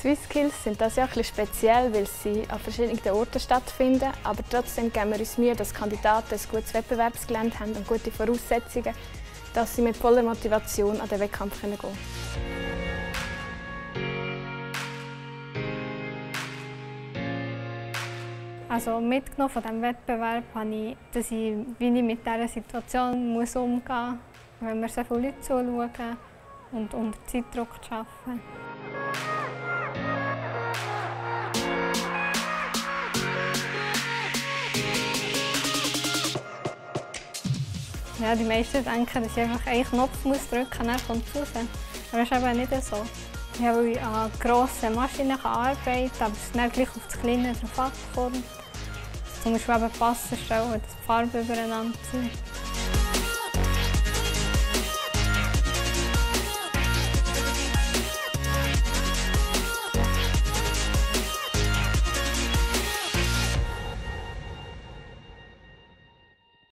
Swisskills sind das ja ein speziell, weil sie an verschiedenen Orten stattfinden. Aber trotzdem geben wir uns Mühe, dass Kandidaten ein gutes Wettbewerbsgelände haben und gute Voraussetzungen, dass sie mit voller Motivation an den Wettkampf gehen können. Also mitgenommen von diesem Wettbewerb habe ich, dass ich, wie ich mit dieser Situation muss umgehen muss, wenn mir so viele Leute zuschauen und unter Zeitdruck arbeiten. Ja, die meisten denken, dass ich einfach einen Knopf muss drücken muss, dann kommt es raus. Aber das ist eben nicht so. Ja, weil ich an grossen Maschinen arbeiten aber es dann gleich auf das Kleine drauf ankommt. Zum Beispiel eben Passen stellen, die Farben übereinander sind.